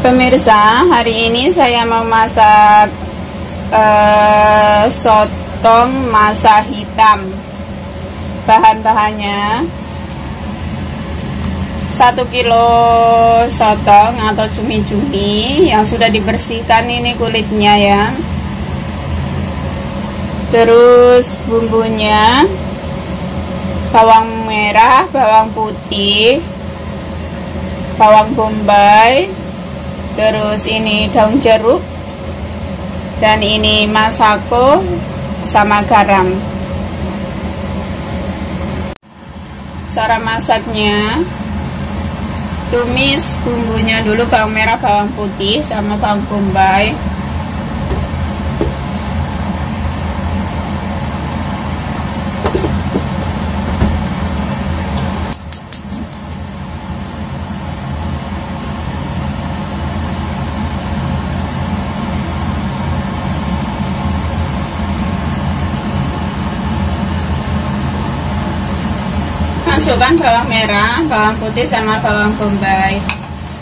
Pemirsa, hari ini saya mau masak uh, sotong masa hitam. Bahan-bahannya satu kilo sotong atau cumi-cumi yang sudah dibersihkan ini kulitnya ya. Terus bumbunya bawang merah, bawang putih, bawang bombay, terus ini daun jeruk. Dan ini masako sama garam. Cara masaknya tumis bumbunya dulu bawang merah bawang putih sama bawang bombay masukkan bawang merah, bawang putih sama bawang bombay.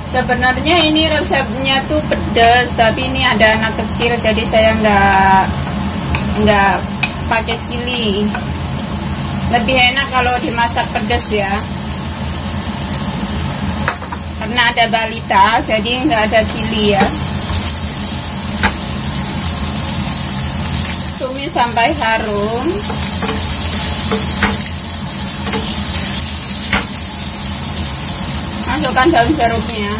Sebenarnya ini resepnya tuh pedas, tapi ini ada anak kecil jadi saya nggak nggak pakai cili. Lebih enak kalau dimasak pedas ya. Karena ada balita, jadi nggak ada cili ya. Tumis sampai harum masukkan daun jeruknya.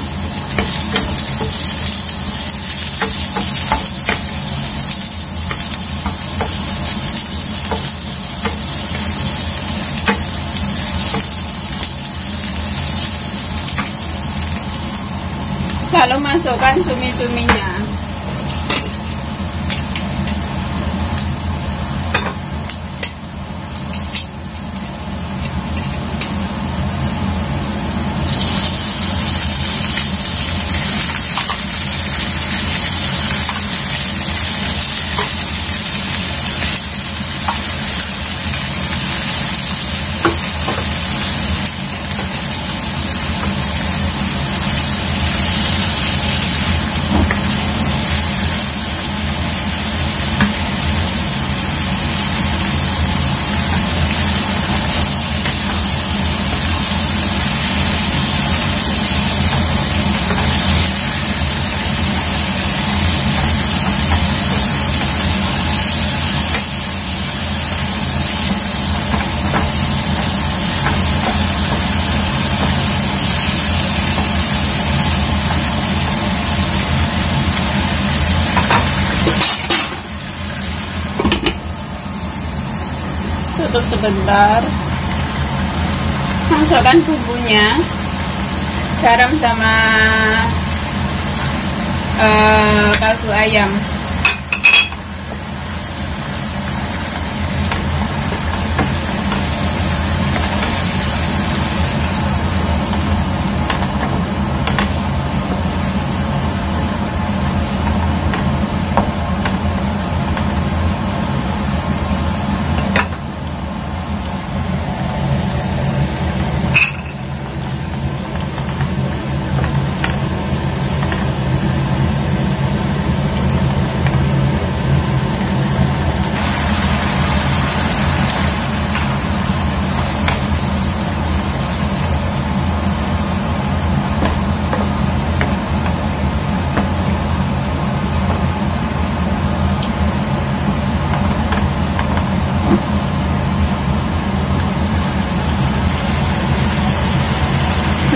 Lalu masukkan cumi-cuminya tutup sebentar. Masukkan bumbunya. Garam sama uh, kaldu ayam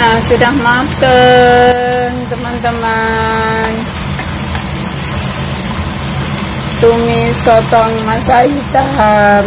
Nah, sudah mateng, teman-teman. Tumis sotong masa hitam.